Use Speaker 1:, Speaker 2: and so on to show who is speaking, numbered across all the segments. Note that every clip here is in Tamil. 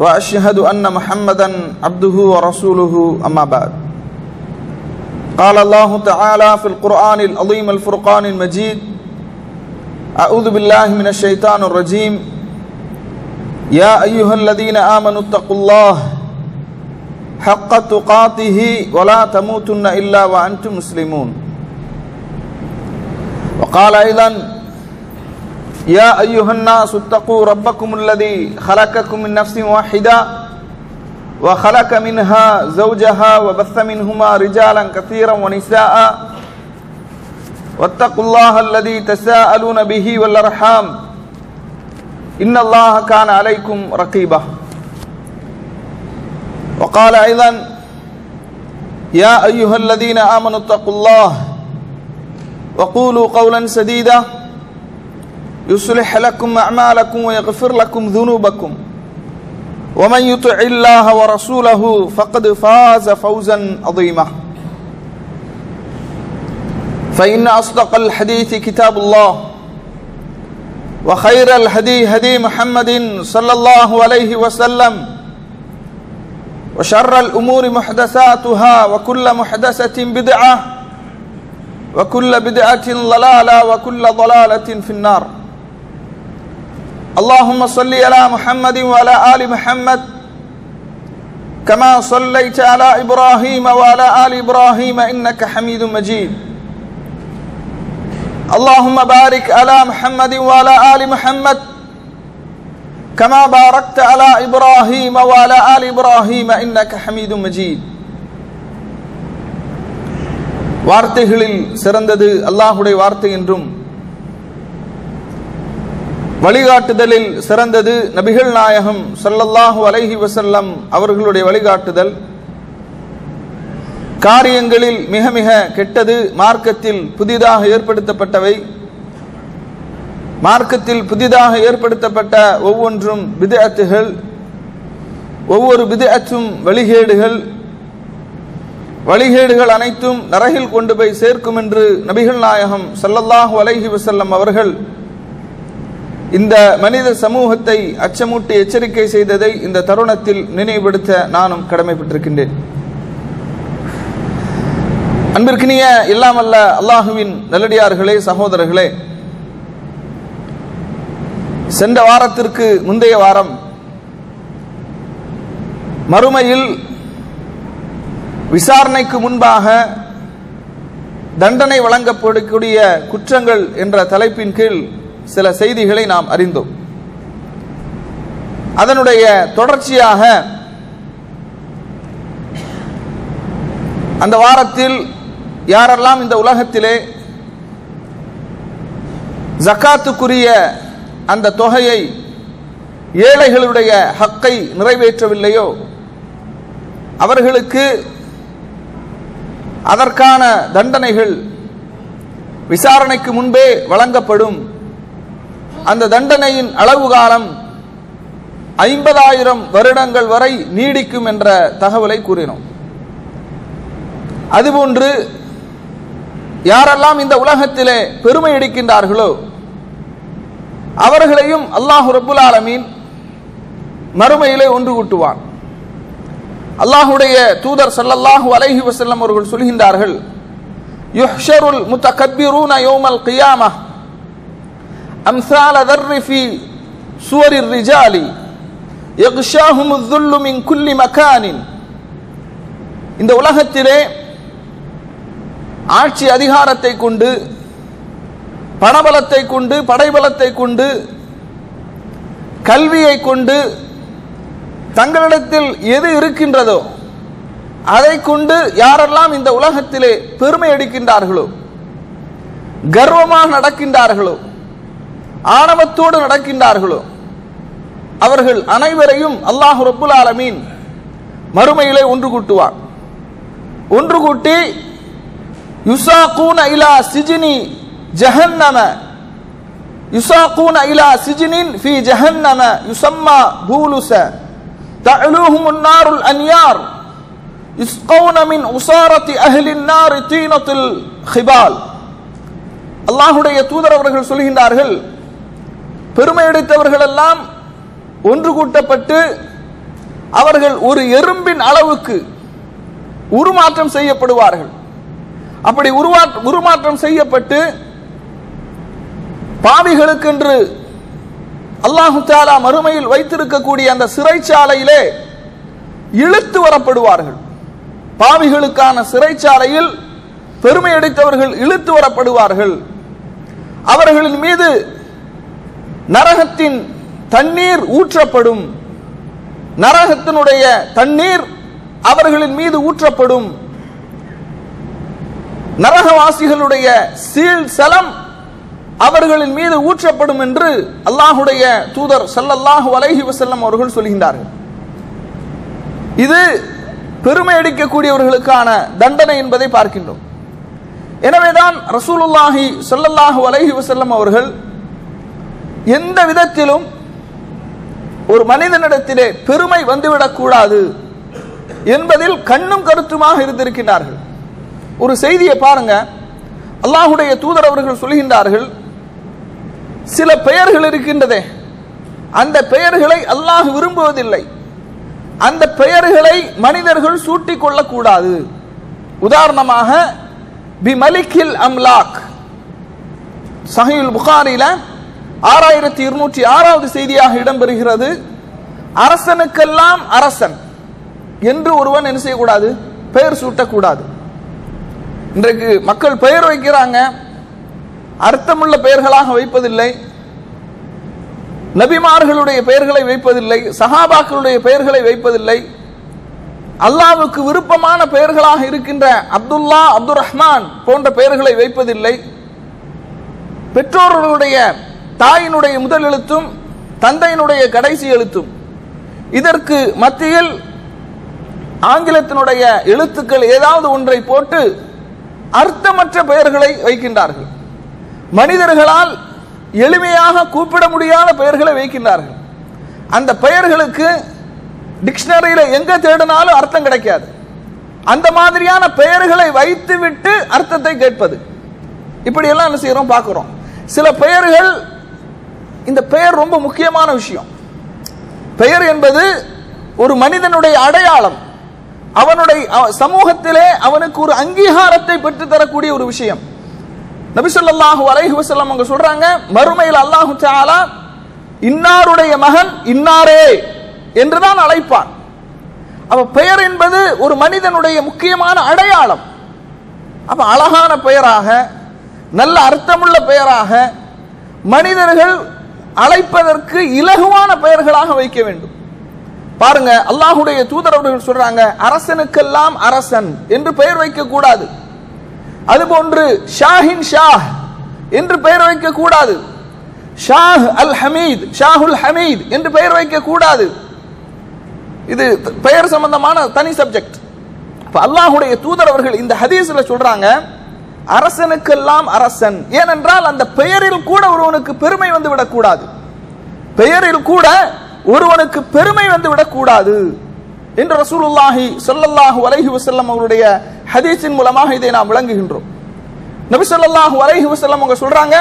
Speaker 1: وأشهد أن محمدا عبده ورسوله أما بعد. قال الله تعالى في القرآن العظيم الفرقان المجيد أعوذ بالله من الشيطان الرجيم. يا أيها الذين آمنوا اتقوا الله حق تقاته ولا تموتن إلا وأنتم مسلمون. وقال أيضا يا أيها الناس اتقوا ربكم الذي خلقكم من نفس واحدة وخلق منها زوجها وبث منهما رجالا كثيرا ونساء. واتقوا الله الذي تساءلون به والأرحام. إن الله كان عليكم رقيبا. وقال أيضا يا أيها الذين آمنوا اتقوا الله وقولوا قولا سديدا. يصلح لكم أعمالكم ويغفر لكم ذنوبكم. ومن يطع الله ورسوله فقد فاز فوزا عظيما. فإن أصدق الحديث كتاب الله وخير الهدي هدي محمد صلى الله عليه وسلم وشر الأمور محدثاتها وكل محدثة بدعة وكل بدعة ضلالة وكل ضلالة في النار. اللهم صل على محمد وعلى آل محمد كما صليت على إبراهيم وعلى آل إبراهيم إنك حميد مجيد اللهم بارك على محمد وعلى آل محمد كما باركت على إبراهيم وعلى آل إبراهيم إنك حميد مجيد வார்த்தைகளில் சிறந்தது அல்லாஹுடைய வார்த்தை என்றும் வழிகாட்டுதலில் சிறந்தது நபிகள் நாயகம் சல்லல்லாஹு அலைஹி வசல்லம் அவர்களுடைய வழிகாட்டுதல். காரியங்களில் மிக மிக கெட்டது மார்க்கத்தில் புதிதாக ஏற்படுத்தப்பட்டவை. மார்க்கத்தில் புதிதாக ஏற்படுத்தப்பட்ட ஒவ்வொன்றும் விதஅத்துகள் ஒவ்வொரு விதஅத்தும் வழிகேடுகள். வழிகேடுகள் அனைத்தும் நரகில் கொண்டு போய் சேர்க்கும் என்று நபிகள் நாயகம் சல்லல்லாஹு அலைஹி வசல்லம் அவர்கள் இந்த மனித சமூகத்தை அச்சமூட்டி எச்சரிக்கை செய்ததை இந்த தருணத்தில் நினைவுபடுத்த நானும் கடமைப்பட்டிருக்கின்றேன். அன்பிற்கினிய இல்லாமல்ல அல்லாஹுவின் நல்லடியார்களே சகோதரர்களே சென்ற வாரத்திற்கு முந்தைய வாரம் மறுமையில் விசாரணைக்கு முன்பாக தண்டனை வழங்கப்படக்கூடிய குற்றங்கள் என்ற தலைப்பின் கீழ் சில செய்திகளை நாம் அறிந்தோம். அதனுடைய தொடர்ச்சியாக அந்த வாரத்தில் யாரெல்லாம் இந்த உலகத்திலே ஜக்காத்துக்குரிய அந்த தொகையை ஏழைகளுடைய ஹக்கை நிறைவேற்றவில்லையோ அவர்களுக்கு அதற்கான தண்டனைகள் விசாரணைக்கு முன்பே வழங்கப்படும் அந்த தண்டனையின் அளவு காலம் ஐம்பதாயிரம் வருடங்கள் வரை நீடிக்கும் என்ற தகவலை கூறினோம். அதுபோன்று யாரெல்லாம் இந்த உலகத்திலே பெருமை எடுக்கின்றார்களோ அவர்களையும் அல்லாஹு ரபுல் ஆலமீன் மறுமையிலே ஒன்று கூட்டுவான். அல்லாஹுடைய தூதர் சல்லல்லாஹு அலைஹி வசல்லம் அவர்கள் சொல்கின்றார்கள் யுஹ்ஷருல் முத்தகப்பிரூன யௌமல் கியாமா அம்சால தர்ரி ஃபி சுவரிர் ரிஜாலி யக்ஷாஹும் الذل من كل مكان இந்த உலகத்திலே ஆட்சி அதிகாரத்தை கொண்டு பணபலத்தை கொண்டு படைபலத்தை கொண்டு கல்வியை கொண்டு தங்களிடத்தில் எது இருக்கின்றதோ அதை கொண்டு யாரெல்லாம் இந்த உலகத்திலே பெருமை அடிக்கின்றார்களோ கர்வமாக நடக்கின்றார்களோ ஆணவத்தோடு நடக்கின்றார்களோ அவர்கள் அனைவரையும் அல்லாஹ் ரப்புல் ஆலமீன் மறுமையிலே ஒன்று கூட்டுவார் ஒன்று கூட்டி யுசாகூன இலா சிஜினி ஜஹன்னம யுசாகூன இலா சிஜினின் ஃபி ஜஹன்னம யுசம்மா பூலுச தஅலூஹும் النار الانيار يسقون من عصارة أهل النار طينة الخبال அல்லாஹுடைய தூதர் அவர்கள் சொல்கின்றார்கள் பெருமையடைத்தவர்கள் எல்லாம் ஒன்று கூட்டப்பட்டு அவர்கள் ஒரு எறும்பின் அளவுக்கு உருமாற்றம் செய்யப்படுவார்கள். அப்படி உருவா உருமாற்றம் செய்யப்பட்டு பாவிகளுக்கென்று அல்லாஹு தாலா மறுமையில் வைத்திருக்கக்கூடிய அந்த சிறைச்சாலையிலே இழுத்து வரப்படுவார்கள். பாவிகளுக்கான சிறைச்சாலையில் பெருமை அடித்தவர்கள் இழுத்து வரப்படுவார்கள். அவர்களின் மீது நரகத்தின் தண்ணீர் ஊற்றப்படும். நரகத்தினுடைய தண்ணீர் அவர்களின் மீது ஊற்றப்படும். நரகவாசிகளுடைய சீல் சலம் அவர்களின் மீது ஊற்றப்படும் என்று அல்லாஹுடைய தூதர் சல்லல்லாஹு அலைஹி வசல்லம் அவர்கள் சொல்கின்றார்கள். இது பெருமை அடிக்கக்கூடியவர்களுக்கான தண்டனை என்பதை பார்க்கின்றோம். எனவேதான் ரசூலுல்லாஹி ஸல்லல்லாஹு அலைஹி வசல்லம் அவர்கள் எந்த விதத்திலும் ஒரு மனிதனிடத்திலே பெருமை வந்துவிடக்கூடாது என்பதில் கண்ணும் கருத்துமாக இருந்திருக்கிறார்கள் ஒரு செய்தியை பாருங்க. அல்லாஹுடைய தூதர் அவர்கள் சொல்கின்றார்கள் சில பெயர்கள் இருக்கின்றதே அந்த பெயர்களை அல்லாஹ் விரும்புவதில்லை. அந்த பெயர்களை மனிதர்கள் சூட்டிக் கொள்ளக்கூடாது. உதாரணமாக பி மலிக்கில் அம்லாக். சஹில் புகாரில ஆறாயிரத்தி இருநூற்றி ஆறாவது செய்தியாக இடம்பெறுகிறது. அரசனுக்கெல்லாம் அரசன் என்று ஒருவன் என்ன செய்யக்கூடாது? பெயர் சூட்டக்கூடாது. இன்றைக்கு மக்கள் பெயர் வைக்கிறாங்க. அர்த்தமுள்ள பெயர்களாக வைப்பதில்லை. நபிமார்களுடைய பெயர்களை வைப்பதில்லை. சஹாபாக்களுடைய பெயர்களை வைப்பதில்லை. அல்லாவுக்கு விருப்பமான பெயர்களாக இருக்கின்ற அப்துல்லா அப்துல் ரஹ்மான் போன்ற பெயர்களை வைப்பதில்லை. பெற்றோர்களுடைய தாயினுடைய முதல் எழுத்தும் தந்தையினுடைய கடைசி எழுத்தும். இதற்கு மத்தியில் ஆங்கிலத்தினுடைய எழுத்துக்கள் ஏதாவது ஒன்றை போட்டு அர்த்தமற்ற பெயர்களை வைக்கின்றார்கள். மனிதர்களால் எளிமையாக கூப்பிட முடியாத பெயர்களை வைக்கின்றார்கள். அந்த பெயர்களுக்கு டிக்ஷனரியில எங்க தேடினாலும் அர்த்தம் கிடைக்காது. அந்த மாதிரியான பெயர்களை வைத்துவிட்டு அர்த்தத்தை கேட்பது. இப்படி எல்லாம் என்ன செய்யறோம்? பார்க்கிறோம். சில பெயர்கள் இந்த பெயர் ரொம்ப முக்கியமான விஷயம். பெயர் என்பது ஒரு மனிதனுடைய அடையாளம். அவனுடைய சமூகத்திலே அவனுக்கு ஒரு அங்கீகாரத்தை பெற்று தரக்கூடிய ஒரு விஷயம். நபிசல்லாஹு அலைஹி வசல்லம் அவங்க சொல்றாங்க மறுமையில் அல்லாஹு சாலா இன்னாருடைய மகன் இன்னாரே என்றுதான் அழைப்பான் அவ பெயர் என்பது ஒரு மனிதனுடைய முக்கியமான அடையாளம். அப்ப அழகான பெயராக நல்ல அர்த்தமுள்ள பெயராக மனிதர்கள் அழைப்பதற்கு இலகுவான பெயர்களாக வைக்க வேண்டும். பாருங்க அல்லாஹுடைய தூதர் அவர்கள் சொல்றாங்க அரசனுக்கெல்லாம் அரசன் என்று பெயர் வைக்க கூடாது அதுபோன்று ஷாஹின் ஷாஹ் என்று பெயர் வைக்க கூடாது ஷாஹ் அல் ஹமீத் ஷாஹுல் ஹமீத் என்று பெயர் வைக்க கூடாது இது பெயர் சம்பந்தமான தனி சப்ஜெக்ட் அல்லாஹுடைய தூதர் அவர்கள் இந்த ஹதீஸ்ல சொல்றாங்க அரசனுக்கெல்லாம் அரசன். ஏனென்றால் அந்த பெயரில் கூட ஒருவனுக்கு பெருமை வந்து விடக்கூடாது. பெயரில் கூட ஒருவனுக்கு பெருமை வந்து விடக்கூடாது. என்று ரசூலுல்லாஹி சொல்லல்லாஹு அலைஹி வசல்லம் அவருடைய ஹதீஸின் மூலமாக இதை நாம் விளங்குகின்றோம். நபி சொல்லல்லாஹு அலைஹி வசல்லம் அவங்க சொல்றாங்க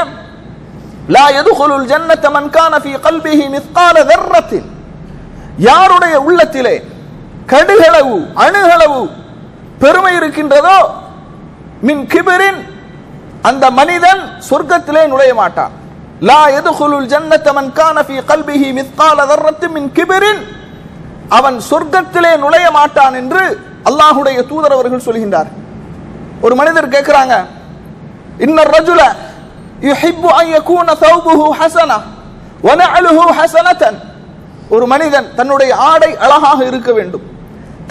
Speaker 1: லா யதுகுலுல் ஜன்னத மன் கான ஃபீ கல்பிஹி மித்கால தர்ரத்தின். யாருடைய உள்ளத்திலே கடுகளவு அணுகளவு பெருமை இருக்கின்றதோ மின் கிபிரின் அந்த மனிதன் சொர்க்கத்திலே நுழைய மாட்டான். லா எதுகுலுல் ஜன்னத மன் கான ஃபீ கல்பிஹி மித்கால தர்ரத்து மின் கிபிரின். அவன் சொர்க்கத்திலே நுழைய மாட்டான் என்று அல்லாஹுடைய தூதர் அவர்கள் சொல்கின்றார். ஒரு மனிதர் கேட்கிறாங்க இன்னர் ரஜுல யுஹிப்பு அன் யகூன தௌபுஹு ஹசனா வனஅலுஹு ஹசனதன். ஒரு மனிதன் தன்னுடைய ஆடை அழகாக இருக்க வேண்டும்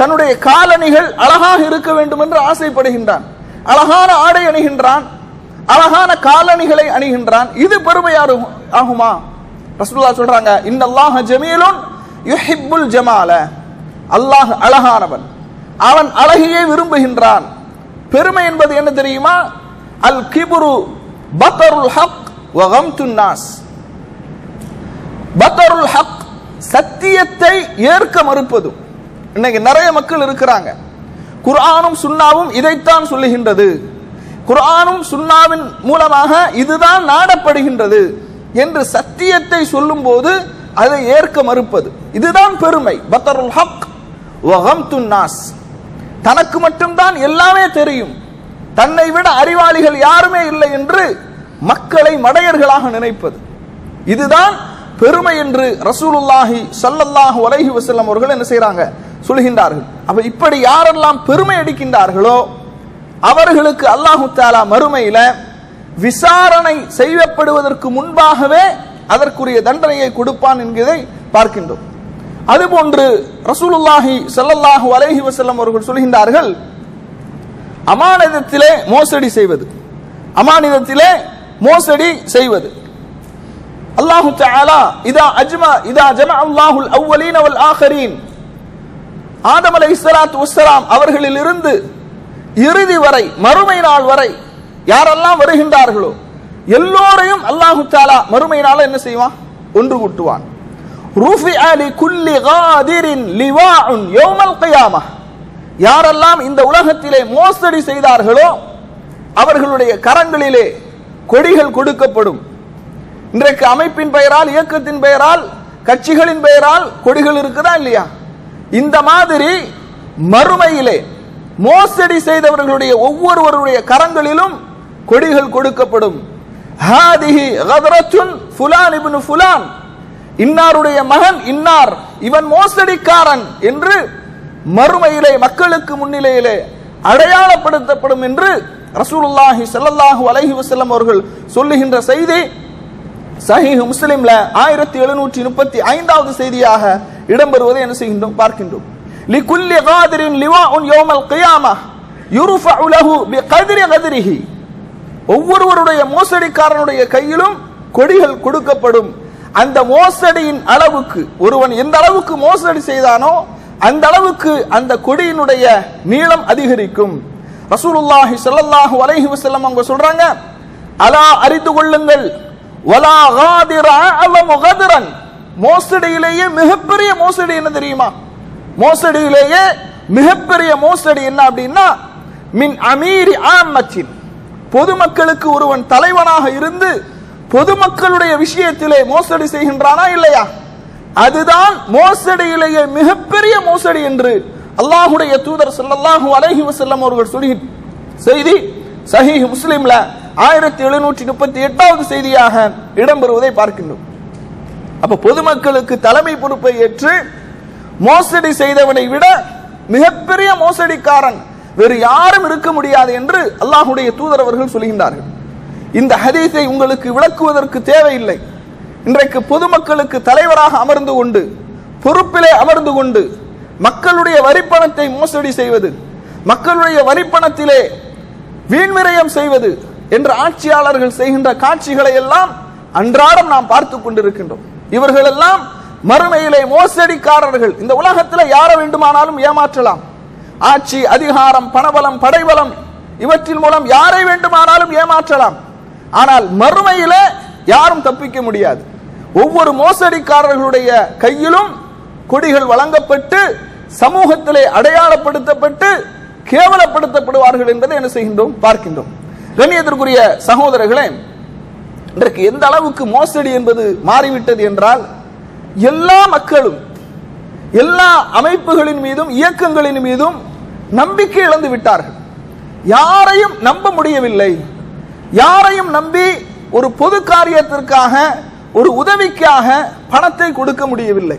Speaker 1: தன்னுடைய காலணிகள் அழகாக இருக்க வேண்டும் என்று ஆசைப்படுகின்றான். அழகான ஆடை அணிகின்றான். அழகான காலணிகளை அணிகின்றான். இது பெருமையாரு ஆகுமா? ரசூலுல்லாஹ் சொல்றாங்க இன்னல்லாஹ ஜமீலுன் யுஹிப்புல் ஜமால. அல்லாஹ் அழகானவன். அவன் அழகியை விரும்புகின்றான். பெருமை என்பது என்ன தெரியுமா? அல் கிபுரு பத்தருல் ஹக் வகம் துன்னாஸ் பத்தருல் ஹக் சத்தியத்தை ஏற்க மறுப்பதும் இன்னைக்கு நிறைய மக்கள் இருக்கிறாங்க. குர்ஆனும் சுண்ணாவும் இதைத்தான் சொல்லுகின்றது. குர்ஆனும் சுன்னாவின் மூலமாக இதுதான் நாடப்படுகின்றது என்று சத்தியத்தை சொல்லும்போது அதை ஏற்க மறுப்பது. இதுதான் பெருமை. பத்தருல் ஹக் வகம் துன்னாஸ் தனக்கு மட்டும்தான் எல்லாமே தெரியும். தன்னை விட அறிவாளிகள் யாருமே இல்லை என்று மக்களை மடையர்களாக நினைப்பது. இதுதான் பெருமை என்று ரசூலுல்லாஹி சல்லல்லாஹு அலைஹி வசல்லம் அவர்கள் என்ன செய்றாங்க? சொல்கின்றார்கள். அப்ப இப்படி யாரெல்லாம் பெருமை அடிக்கின்றார்களோ அவர்களுக்கு அல்லாஹு தாலா மறுமையில விசாரணை செய்யப்படுவதற்கு முன்பாகவே அதற்குரிய தண்டனையை கொடுப்பான் என்கிறதை பார்க்கின்றோம். அதுபோன்று ரசூலுல்லாஹி சல்லல்லாஹு அலைஹி வசல்லம் அவர்கள் சொல்கின்றார்கள் அமானிதத்திலே மோசடி செய்வது அமானிதத்திலே மோசடி செய்வது. அல்லாஹு தஆலா இதா அஜ்மா இதா ஜமா அல்லாஹுல் அவ்வலீன வல் ஆഖരീன் ஆதம் அலை இஸ்லாத்து உஸ்லாம் அவர்களில் இருந்து இறுதி வரை மறுமை நாள் வரை யாரெல்லாம் வருகின்றார்களோ எல்லோரையும் அல்லாஹு தாலா மறுமை நாள என்ன செய்வான்? ஒன்று கூட்டுவான். ரூஃபி அலி குல்லி காதிரின் லிவாஉன் யௌமல் கியாமஹ் யாரெல்லாம் இந்த உலகத்திலே மோசடி செய்தார்களோ அவர்களுடைய கரங்களிலே கொடிகள் கொடுக்கப்படும். இன்றைக்கு அமைப்பின் பெயரால் இயக்கத்தின் பெயரால் கட்சிகளின் பெயரால் கொடிகள் இருக்குதா இல்லையா? இந்த மாதிரி மறுமையிலே மோசடி செய்தவர்களுடைய ஒவ்வொருவருடைய கரங்களிலும் கொடிகள் கொடுக்கப்படும். ஹாதிஹி ஃபுலான் இப்னு ஃபுலான். இன்னாருடைய மகன் இன்னார். இவன் மோசடிக்காரன் என்று மறுமையிலே மக்களுக்கு முன்னிலையிலே அடையாளப்படுத்தப்படும் என்று ரசூலுல்லாஹி ஸல்லல்லாஹு அலைஹி வசல்லம் அவர்கள் சொல்லுகின்ற செய்தி. சஹீஹ் முஸ்லிம்ல ஆயிரத்தி எழுநூற்றி முப்பத்தி ஐந்தாவது செய்தியாக இடம்பெறுவதை என்ன செய்கின்றோம்? பார்க்கின்றோம். லிகுல்லி காதிரின் லிவாஉன் யௌமல் கியாமஹ் யுர்ஃபஉ லஹு பிகத்ரி கதிரிஹி. ஒவ்வொருவருடைய மோசடிக்காரனுடைய கையிலும் கொடிகள் கொடுக்கப்படும். அந்த மோசடியின் அளவுக்கு ஒருவன் எந்த அளவுக்கு மோசடி செய்தானோ அந்த அளவுக்கு அந்த கொடியினுடைய நீளம் அதிகரிக்கும். ரசூலுல்லாஹி ஸல்லல்லாஹு அலைஹி வஸல்லம் அவங்க சொல்றாங்க அலா அறிந்து கொள்ளுங்கள். வலா காதிர அலமு கதிரன். மோசடியிலேயே மிகப்பெரிய மோசடி என்ன தெரியுமா? மோசடியிலேயே மிகப்பெரிய மோசடி என்ன அப்படின்னா மின் அமீரி ஆமத்தின். பொதுமக்களுக்கு ஒருவன் தலைவனாக இருந்து பொதுமக்களுடைய விஷயத்திலே மோசடி செய்கின்றானா இல்லையா? அதுதான் மோசடியிலேயே மிகப்பெரிய மோசடி என்று அல்லாஹுடைய தூதர் ஸல்லல்லாஹு அலைஹி வசல்லம் அவர்கள் சொல்லி செய்தி சஹி முஸ்லிம்ல ஆயிரத்தி எழுநூற்றி முப்பத்தி எட்டாவது செய்தியாக இடம்பெறுவதை பார்க்கின்றோம். அப்ப பொதுமக்களுக்கு தலைமை பொறுப்பை ஏற்று மோசடி செய்தவனை விட மிகப்பெரிய மோசடிக்காரன் வேறு யாரும் இருக்க முடியாது என்று அல்லாஹுடைய தூதர் அவர்கள் சொல்கின்றார்கள். இந்த ஹதீஸை உங்களுக்கு விளக்குவதற்கு தேவையில்லை. இன்றைக்கு பொதுமக்களுக்கு தலைவராக அமர்ந்து கொண்டு பொறுப்பிலே அமர்ந்து கொண்டு மக்களுடைய வரிப்பணத்தை மோசடி செய்வது மக்களுடைய வரிப்பணத்திலே வீண்விரயம் செய்வது என்று ஆட்சியாளர்கள் செய்கின்ற காட்சிகளை எல்லாம் அன்றாடம் நாம் பார்த்து கொண்டிருக்கின்றோம். இவர்கள் எல்லாம் மறுமையிலே மோசடிக்காரர்கள். இந்த உலகத்தில் யாரை வேண்டுமானாலும் ஏமாற்றலாம். ஆட்சி அதிகாரம் பணபலம் படைபலம் இவற்றின் மூலம் யாரை வேண்டுமானாலும் ஏமாற்றலாம். ஆனால் மறுமையில யாரும் தப்பிக்க முடியாது. ஒவ்வொரு மோசடிக்காரர்களுடைய கையிலும் கொடிகள் வழங்கப்பட்டு சமூகத்திலே அடையாளப்படுத்தப்பட்டு கேவலப்படுத்தப்படுவார்கள் என்பதை என்ன செய்கின்றோம்? பார்க்கின்றோம். கண்ணியத்திற்குரிய சகோதரர்களே இன்றைக்கு எந்த அளவுக்கு மோசடி என்பது மாறிவிட்டது என்றால் எல்லா மக்களும் எல்லா அமைப்புகளின் மீதும் இயக்கங்களின் மீதும் நம்பிக்கை இழந்து விட்டார்கள். யாரையும் நம்ப முடியவில்லை. யாரையும் நம்பி ஒரு பொது காரியத்திற்காக ஒரு உதவிக்காக பணத்தை கொடுக்க முடியவில்லை.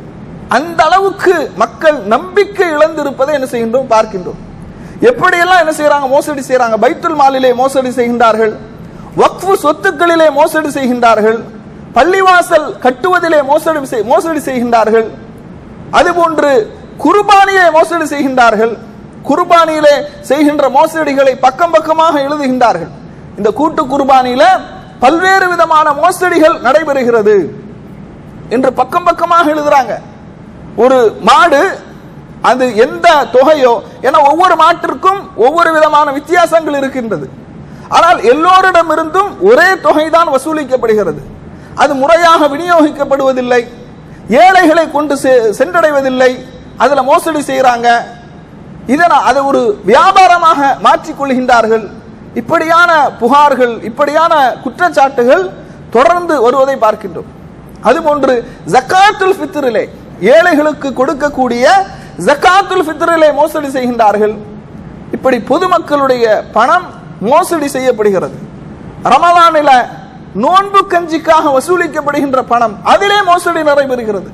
Speaker 1: அந்த அளவுக்கு மக்கள் நம்பிக்கை இழந்திருப்பதை என்ன செய்கின்றோம் பார்க்கின்றோம். எப்படியெல்லாம் என்ன செய்யறாங்க மோசடி செய்யறாங்க பைத்துல் மாலிலே மோசடி செய்கின்றார்கள். வக்ஃபு சொத்துக்களிலே மோசடி செய்கின்றார்கள் பள்ளிவாசல் கட்டுவதிலே மோசடி செய்- மோசடி செய்கின்றார்கள் அதுபோன்று குர்பானியை மோசடி செய்கின்றார்கள் குர்பானியிலே செய்கின்ற மோசடிகளை பக்கம் பக்கமாக எழுதுகின்றார்கள். இந்த கூட்டு குர்பானியில பல்வேறு விதமான மோசடிகள் நடைபெறுகிறது என்று பக்கம் பக்கமாக எழுதுறாங்க. ஒரு மாடு அது எந்த தொகையோ ஏன்னா ஒவ்வொரு மாட்டிற்கும் ஒவ்வொரு விதமான வித்தியாசங்கள் இருக்கின்றது. ஆனால் எல்லோரிடமிருந்தும் ஒரே தொகைதான் வசூலிக்கப்படுகிறது. அது முறையாக விநியோகிக்கப்படுவதில்லை. ஏழைகளை கொண்டு செ- சென்றடைவதில்லை. அதில் மோசடி செய்கிறாங்க இதனால் அதை ஒரு வியாபாரமாக மாற்றிக்கொள்கின்றார்கள். இப்படியான புகார்கள் இப்படியான குற்றச்சாட்டுகள் தொடர்ந்து வருவதை பார்க்கின்றோம். அதுபோன்று ஜக்காத்துல் ஃபித்ரிலே ஏழைகளுக்கு கொடுக்கக்கூடிய ஜக்காத்துல் ஃபித்ரிலே மோசடி செய்கின்றார்கள். இப்படி பொதுமக்களுடைய பணம் மோசடி செய்யப்படுகிறது. ரமலானில நோன்பு கஞ்சிக்காக வசூலிக்கப்படுகின்ற பணம் அதிலே மோசடி நடைபெறுகிறது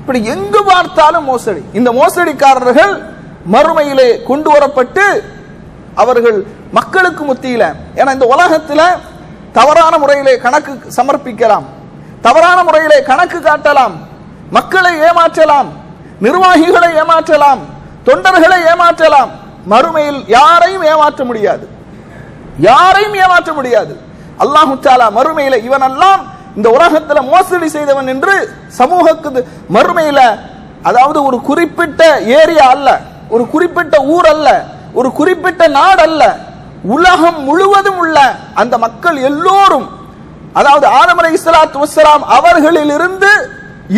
Speaker 1: இப்படி எங்கு பார்த்தாலும் மோசடி. இந்த மோசடிக்காரர்கள் மறுமையிலே கொண்டு வரப்பட்டு அவர்கள் மக்களுக்கு முத்தியில ஏன்னா இந்த உலகத்துல தவறான முறையிலே கணக்கு சமர்ப்பிக்கலாம். தவறான முறையிலே கணக்கு காட்டலாம். மக்களை ஏமாற்றலாம். நிர்வாகிகளை ஏமாற்றலாம். தொண்டர்களை ஏமாற்றலாம். மறுமையில் யாரையும் ஏமாற்ற முடியாது. யாரையும் ஏமாற்ற முடியாது. அல்லாஹு தாலா மறுமையில இவனெல்லாம் இந்த உலகத்துல மோசடி செய்தவன் என்று சமூகக்கு மறுமையில அதாவது ஒரு குறிப்பிட்ட ஏரியா அல்ல ஒரு குறிப்பிட்ட ஊர் அல்ல ஒரு குறிப்பிட்ட நாடு அல்ல உலகம் முழுவதும் உள்ள அந்த மக்கள் எல்லோரும் அதாவது ஆதமரை அலை இஸ்லாத்து அவர்களில் அவர்களிலிருந்து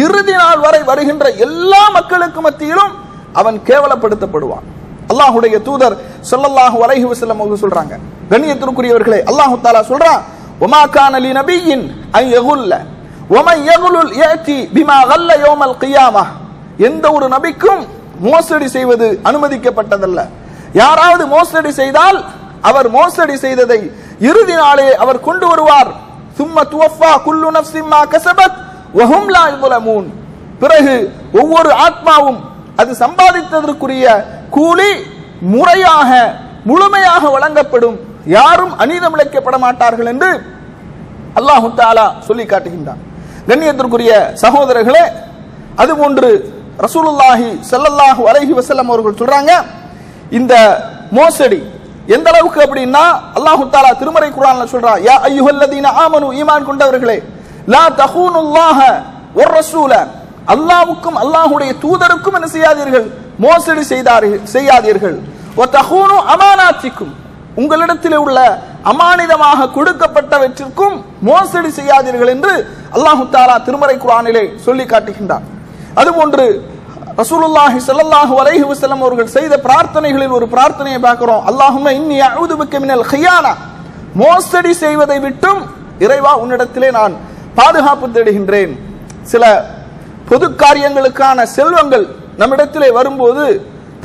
Speaker 1: இறுதி நாள் வரை வருகின்ற எல்லா மக்களுக்கு மத்தியிலும் அவன் கேவலப்படுத்தப்படுவான். அல்லாஹுடைய தூதர் சொல்லல்லாஹு அலைஹி வசல்லம் சொல்றாங்க கண்ணியத்திற்குரியவர்களே அல்லாஹு தாலா சொல்றான் உமா கான் நபியின் ஐ எகுல்ல ஒமை எகுலுல் ஏச்சி பிமா வல்ல யோமல் கியாமா. எந்த ஒரு நபிக்கும் மோசடி செய்வது அனுமதிக்கப்பட்டதல்ல. யாராவது மோசடி செய்தால் அவர் மோசடி செய்ததை இறுதி நாளே அவர் கொண்டு வருவார். சும்மா துவஃபா குல்லு நஃப்சிம்மா கசபத் வஹும்லா இபுலமூன் பிறகு ஒவ்வொரு ஆத்மாவும் அது சம்பாதித்ததற்குரிய கூலி முறையாக முழுமையாக வழங்கப்படும். யாரும் அநீதம் இழைக்கப்பட மாட்டார்கள் என்று அல்லாஹு தாலா சொல்லி காட்டுகின்றான். கண்ணியத்திற்குரிய சகோதரர்களே அதுபோன்று ரசூலுல்லாஹி ஸல்லல்லாஹு அலைஹி வசல்லம் அவர்கள் சொல்றாங்க இந்த மோசடி எந்த அளவுக்கு அப்படின்னா அல்லாஹு தாலா திருமறை குரான்ல சொல்றா யா ஐயுஹல்லதீன ஆமனு ஈமான் கொண்டவர்களே லா தஹூனுல்லாஹ ஒரு ரசூல. அல்லாஹ்வுக்கும் அல்லாஹ்வுடைய தூதருக்கும் என்ன செய்யாதீர்கள்? மோசடி செய்தார்கள் செய்யாதீர்கள். ஒ தஹூனு அமானாத்திக்கும். உங்களிடத்தில் உள்ள அமானிதமாக கொடுக்கப்பட்டவற்றிற்கும் மோசடி செய்யாதீர்கள் என்று அல்லாஹு தாலா திருமறை குரானிலே சொல்லி காட்டுகின்றார் அதுபோன்று ரசூலுல்லாஹி ஸல்லல்லாஹு அலைஹி வஸல்லம் அவர்கள் செய்த பிரார்த்தனைகளில் ஒரு பிரார்த்தனையை பார்க்கிறோம். அல்லாஹும்ம இன்னி அஊது பிக்க மினல் கியானா மோசடி செய்வதை விட்டும் இறைவா உன்னிடத்திலே நான் பாதுகாப்பு தேடுகின்றேன். சில பொது காரியங்களுக்கான செல்வங்கள் நம்மிடத்திலே வரும்போது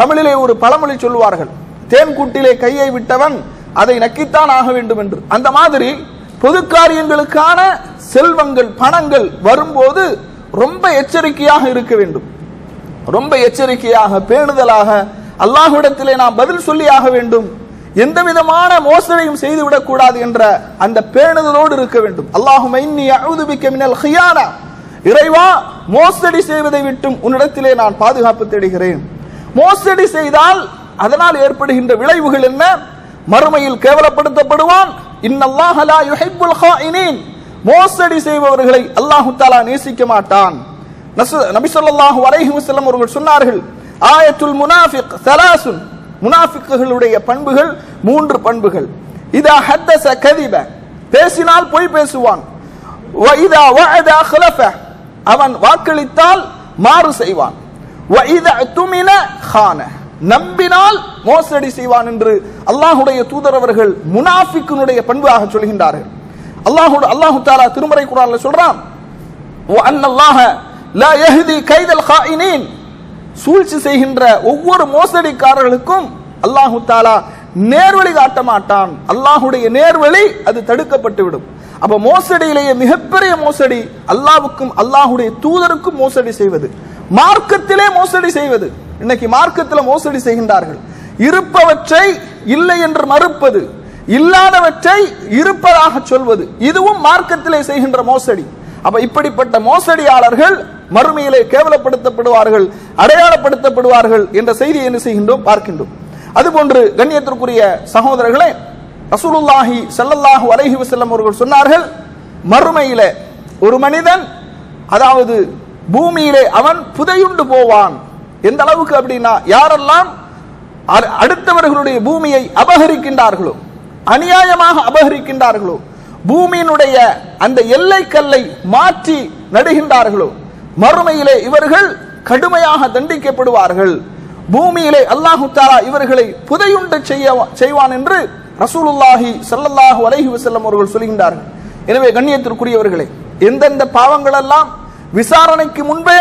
Speaker 1: தமிழிலே ஒரு பழமொழி சொல்லுவார்கள். தேன் கூட்டிலே கையை விட்டவன் அதை நக்கித்தான் ஆக வேண்டும் என்று. அந்த மாதிரி பொது காரியங்களுக்கான செல்வங்கள் பணங்கள் வரும்போது ரொம்ப எச்சரிக்கையாக இருக்க வேண்டும். ரொம்ப எச்சரிக்கையாக பேணுதலாக அல்லாஹுடத்திலே நாம் பதில் சொல்லி ஆக வேண்டும். எந்த விதமான மோசடியும் செய்துவிடக் கூடாது என்ற அந்த பேணுதலோடு இருக்க வேண்டும். அல்லாஹும் இன்னி இறைவா மோசடி செய்வதை விட்டும் உன்னிடத்திலே நான் பாதுகாப்பு தேடுகிறேன். மோசடி செய்தால் அதனால் ஏற்படுகின்ற விளைவுகள் என்ன? மறுமையில் கேவலப்படுத்தப்படுவான். இன்னல்லாஹ லா ஹாயினீன் மோசடி செய்பவர்களை அல்லாஹு தாலா நேசிக்க மாட்டான். நசு- நபி ஸல்லல்லாஹு அலைஹி வஸல்லம் அவர்கள் சொன்னார்கள் ஆயத்துல் முனாஃபிக் சலாசுன். முனாஃபிக்குகளுடைய பண்புகள் மூன்று பண்புகள். இதா ஹத்தச கதிப. பேசினால் பொய் பேசுவான். வ இதா வஅத அவன் வாக்களித்தால் மாறு செய்வான். வ இதா துமின ஹான. நம்பினால் மோசடி செய்வான் என்று அல்லாஹுடைய தூதர் அவர்கள் முனாஃபிக்குனுடைய பண்பாக சொல்கின்றார்கள். அல்லாஹு அல்லாஹு தாலா திருமறை குரான்ல சொல்றான் சூழ்ச்சி செய்கின்ற ஒவ்வொரு மோசடிக்காரர்களுக்கும் அல்லாஹு தாலா நேர்வழி காட்ட மாட்டான். அல்லாஹுடைய நேர்வழி அது தடுக்கப்பட்டுவிடும். அப்ப மோசடியிலேயே மிகப்பெரிய மோசடி அல்லாவுக்கும் அல்லாஹுடைய தூதருக்கும் மோசடி செய்வது. மார்க்கத்திலே மோசடி செய்வது. இன்னைக்கு மார்க்கத்தில் மோசடி செய்கின்றார்கள். இருப்பவற்றை இல்லை என்று மறுப்பது இல்லாதவற்றை இருப்பதாக சொல்வது இதுவும் மார்க்கத்திலே செய்கின்ற மோசடி. அப்ப இப்படிப்பட்ட மோசடியாளர்கள் மறுமையிலே கேவலப்படுத்தப்படுவார்கள் அடையாளப்படுத்தப்படுவார்கள் என்ற செய்தியை என்ன செய்கின்றோம்? பார்க்கின்றோம். அதுபோன்று கண்ணியத்திற்குரிய சகோதரர்களே ரசூலுல்லாஹி ஸல்லல்லாஹு அலைஹி வசல்லம் அவர்கள் சொன்னார்கள் மறுமையிலே ஒரு மனிதன் அதாவது பூமியிலே அவன் புதையுண்டு போவான். எந்த அளவுக்கு அப்படின்னா யாரெல்லாம் அடுத்தவர்களுடைய பூமியை அபகரிக்கின்றார்களோ அநியாயமாக அபகரிக்கின்றார்களோ பூமியினுடைய அந்த எல்லை கல்லை மாற்றி நடுகின்றார்களோ மறுமையிலே இவர்கள் கடுமையாக தண்டிக்கப்படுவார்கள். பூமியிலே அல்லாஹு தாலா இவர்களை புதையுண்டு செய்ய செய்வான் என்று ரசூலுல்லாஹி சல்லல்லாஹு அலைஹி வசல்லம் அவர்கள் சொல்கின்றார்கள். எனவே கண்ணியத்திற்குரியவர்களே எந்தெந்த பாவங்கள் எல்லாம் விசாரணைக்கு முன்பே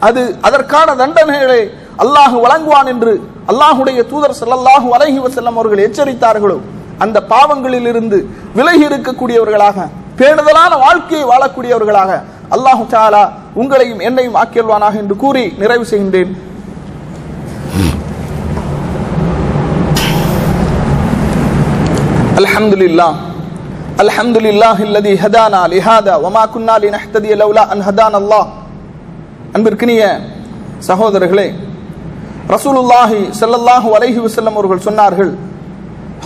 Speaker 1: அது அதற்கான தண்டனைகளை அல்லாஹ் வழங்குவான் என்று அல்லாஹுடைய தூதர் ஸல்லல்லாஹு அலைஹி வஸல்லம் அவர்கள் எச்சரித்தார்களோ அந்த பாவங்களில் இருந்து விலகி இருக்கக்கூடியவர்களாக பேணுதலான வாழ்க்கையை வாழக்கூடியவர்களாக அல்லாஹு தாலா உங்களையும் என்னையும் ஆக்கியல்வானாக என்று கூறி நிறைவு செய்கின்றேன் الحمد لله الحمد لله الذي هدانا لهذا وما كنا لنهتدي لولا ان هدانا الله அன்பிற்கினிய சகோதரர்களே ரசூலுல்லாஹி செல்லல்லாஹு அலைஹி வசல்லம் அவர்கள் சொன்னார்கள்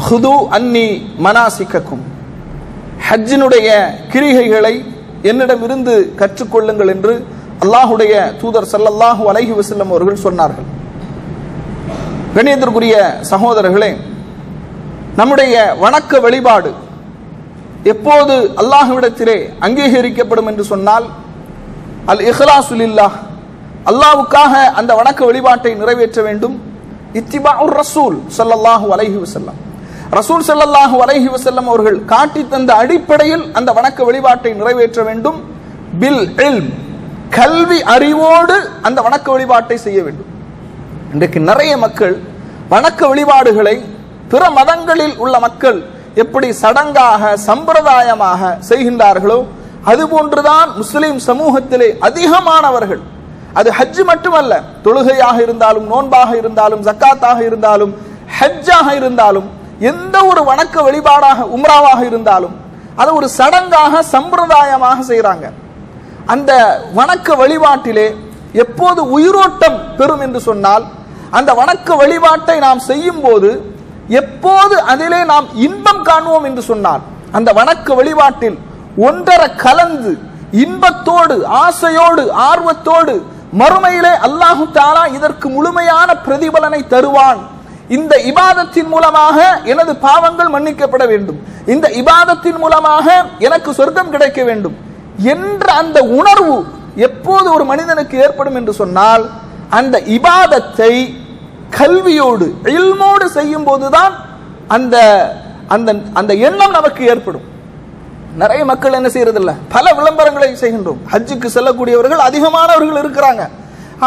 Speaker 1: ஹுது அன்னி மனாசிக்கக்கும் ஹஜ்ஜினுடைய கிரிகைகளை என்னிடமிருந்து கற்றுக்கொள்ளுங்கள் என்று அல்லாஹுடைய தூதர் ஸல்லல்லாஹு அலைஹி வசல்லம் அவர்கள் சொன்னார்கள். கண்ணியத்திற்குரிய சகோதரர்களே நம்முடைய வணக்க வழிபாடு எப்போது அல்லாஹுவிடத்திலே அங்கீகரிக்கப்படும் என்று சொன்னால் அல் இஹ்லாசுலில்லாஹ் அல்லாவுக்காக அந்த வணக்க வழிபாட்டை நிறைவேற்ற வேண்டும். இத்திபா உர் ரசூல் சல்லல்லாஹு அலைஹி வஸல்லம். ரசூல் சல்லல்லாஹு அலைஹி வசல்லம் அவர்கள் காட்டி தந்த அடிப்படையில் அந்த வணக்க வழிபாட்டை நிறைவேற்ற வேண்டும். பில் இல்ம் கல்வி அறிவோடு அந்த வணக்க வழிபாட்டை செய்ய வேண்டும். இன்றைக்கு நிறைய மக்கள் வணக்க வழிபாடுகளை பிற மதங்களில் உள்ள மக்கள் எப்படி சடங்காக சம்பிரதாயமாக செய்கின்றார்களோ அதுபோன்றுதான் முஸ்லிம் சமூகத்திலே அதிகமானவர்கள். அது ஹஜ் மட்டுமல்ல தொழுகையாக இருந்தாலும் நோன்பாக இருந்தாலும் ஜக்காத்தாக இருந்தாலும் ஹஜ்ஜாக இருந்தாலும் எந்த ஒரு வணக்க வழிபாடாக உம்ராவாக இருந்தாலும் அதை ஒரு சடங்காக சம்பிரதாயமாக செய்கிறாங்க அந்த வணக்க வழிபாட்டிலே எப்போது உயிரோட்டம் பெறும் என்று சொன்னால் அந்த வணக்க வழிபாட்டை நாம் செய்யும் போது எப்போது அதிலே நாம் இன்பம் காணுவோம் என்று சொன்னால் அந்த வணக்க வழிபாட்டில் ஒன்றரை கலந்து இன்பத்தோடு ஆசையோடு ஆர்வத்தோடு மறுமையிலே அல்லாஹு தாலா இதற்கு முழுமையான பிரதிபலனை தருவான். இந்த இபாதத்தின் மூலமாக எனது பாவங்கள் மன்னிக்கப்பட வேண்டும். இந்த இபாதத்தின் மூலமாக எனக்கு சொர்க்கம் கிடைக்க வேண்டும். என்ற அந்த உணர்வு எப்போது ஒரு மனிதனுக்கு ஏற்படும் என்று சொன்னால் அந்த இபாதத்தை கல்வியோடு இல்மோடு செய்யும் போதுதான் அந்த அந்த அந்த எண்ணம் நமக்கு ஏற்படும். நிறைய மக்கள் என்ன செய்யறதில்ல? பல விளம்பரங்களை செய்கின்றோம். ஹஜ்ஜுக்கு செல்லக்கூடியவர்கள் அதிகமானவர்கள் இருக்கிறாங்க.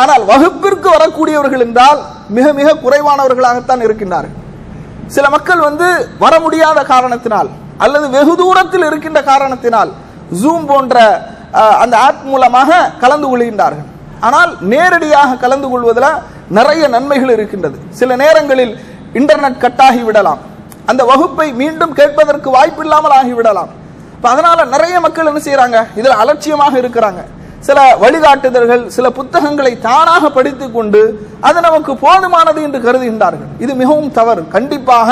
Speaker 1: ஆனால் வகுப்பிற்கு வரக்கூடியவர்கள் என்றால் மிக மிக குறைவானவர்களாகத்தான் இருக்கின்றார்கள். சில மக்கள் வந்து வர முடியாத காரணத்தினால் அல்லது வெகு தூரத்தில் இருக்கின்ற காரணத்தினால் ஜூம் போன்ற அந்த ஆப் மூலமாக கலந்து கொள்கின்றார்கள். ஆனால் நேரடியாக கலந்து கொள்வதில் நிறைய நன்மைகள் இருக்கின்றது. சில நேரங்களில் இன்டர்நெட் கட்டாகி விடலாம். அந்த வகுப்பை மீண்டும் கேட்பதற்கு வாய்ப்பில்லாமல் ஆகிவிடலாம். இப்ப அதனால நிறைய மக்கள் என்ன செய்யறாங்க இதில் அலட்சியமாக இருக்கிறாங்க. சில வழிகாட்டுதல்கள் சில புத்தகங்களை தானாக படித்து கொண்டு அது நமக்கு போதுமானது என்று கருதுகின்றார்கள். இது மிகவும் தவறு. கண்டிப்பாக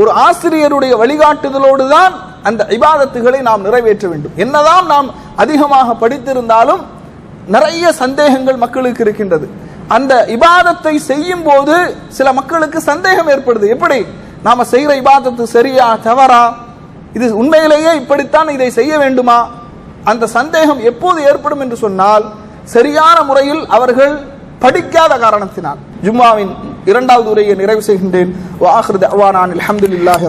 Speaker 1: ஒரு ஆசிரியருடைய வழிகாட்டுதலோடு தான் அந்த இபாதத்துகளை நாம் நிறைவேற்ற வேண்டும். என்னதான் நாம் அதிகமாக படித்திருந்தாலும் நிறைய சந்தேகங்கள் மக்களுக்கு இருக்கின்றது. அந்த இபாதத்தை செய்யும் போது சில மக்களுக்கு சந்தேகம் ஏற்படுது. எப்படி? நாம செய்யற இபாதத்து சரியா தவறா? இது உண்மையிலேயே இப்படித்தான் இதை செய்ய வேண்டுமா? அந்த சந்தேகம் எப்போது ஏற்படும் என்று சொன்னால் சரியான முறையில் அவர்கள் படிக்காத காரணத்தினால். ஜும்மாவின் இரண்டாவது உரையை நிறைவு செய்கின்றேன். வாஹிர் தஅவானா அனில் ஹம்துலில்லாஹி